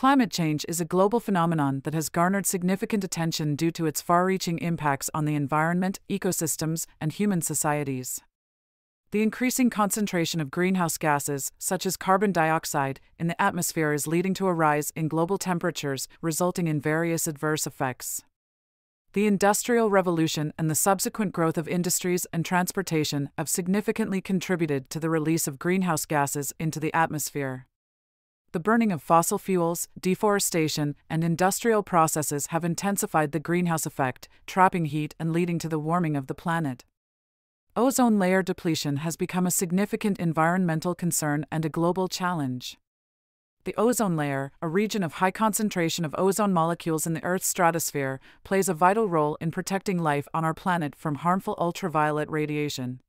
Climate change is a global phenomenon that has garnered significant attention due to its far reaching impacts on the environment, ecosystems, and human societies. The increasing concentration of greenhouse gases, such as carbon dioxide, in the atmosphere is leading to a rise in global temperatures, resulting in various adverse effects. The Industrial Revolution and the subsequent growth of industries and transportation have significantly contributed to the release of greenhouse gases into the atmosphere. The burning of fossil fuels, deforestation, and industrial processes have intensified the greenhouse effect, trapping heat and leading to the warming of the planet. Ozone layer depletion has become a significant environmental concern and a global challenge. The ozone layer, a region of high concentration of ozone molecules in the Earth's stratosphere, plays a vital role in protecting life on our planet from harmful ultraviolet radiation.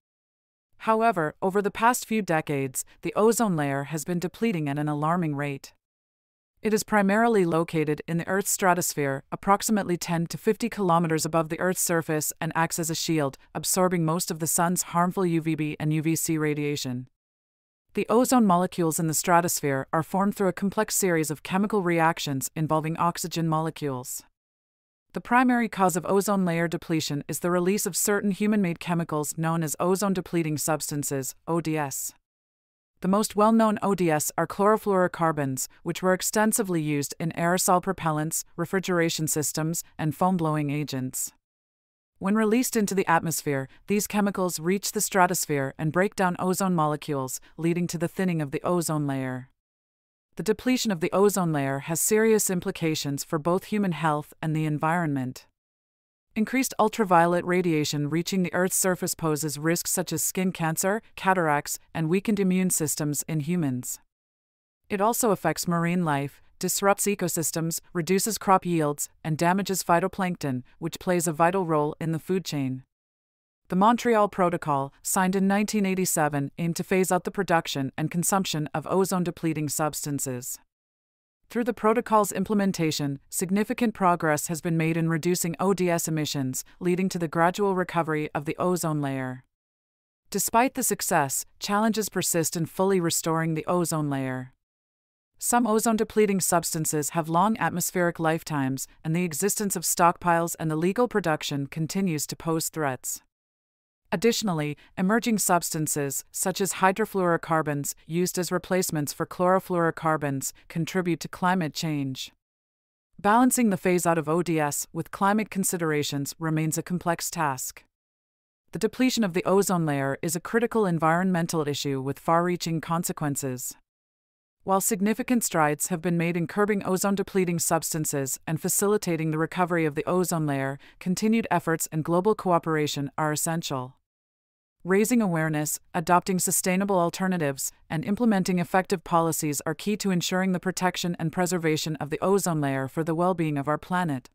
However, over the past few decades, the ozone layer has been depleting at an alarming rate. It is primarily located in the Earth's stratosphere, approximately 10 to 50 kilometers above the Earth's surface, and acts as a shield, absorbing most of the sun's harmful UVB and UVC radiation. The ozone molecules in the stratosphere are formed through a complex series of chemical reactions involving oxygen molecules. The primary cause of ozone layer depletion is the release of certain human made chemicals known as ozone depleting substances, ODS. The most well known ODS are chlorofluorocarbons, which were extensively used in aerosol propellants, refrigeration systems, and foam blowing agents. When released into the atmosphere, these chemicals reach the stratosphere and break down ozone molecules, leading to the thinning of the ozone layer. The depletion of the ozone layer has serious implications for both human health and the environment. Increased ultraviolet radiation reaching the Earth's surface poses risks such as skin cancer, cataracts, and weakened immune systems in humans. It also affects marine life, disrupts ecosystems, reduces crop yields, and damages phytoplankton, which plays a vital role in the food chain. The Montreal Protocol, signed in 1987, aimed to phase out the production and consumption of ozone depleting substances. Through the protocol's implementation, significant progress has been made in reducing ODS emissions, leading to the gradual recovery of the ozone layer. Despite the success, challenges persist in fully restoring the ozone layer. Some ozone depleting substances have long atmospheric lifetimes, and the existence of stockpiles and illegal production continues to pose threats. Additionally, emerging substances, such as hydrofluorocarbons, used as replacements for chlorofluorocarbons, contribute to climate change. Balancing the phase out of ODS with climate considerations remains a complex task. The depletion of the ozone layer is a critical environmental issue with far reaching consequences. While significant strides have been made in curbing ozone depleting substances and facilitating the recovery of the ozone layer, continued efforts and global cooperation are essential. Raising awareness, adopting sustainable alternatives, and implementing effective policies are key to ensuring the protection and preservation of the ozone layer for the well being of our planet.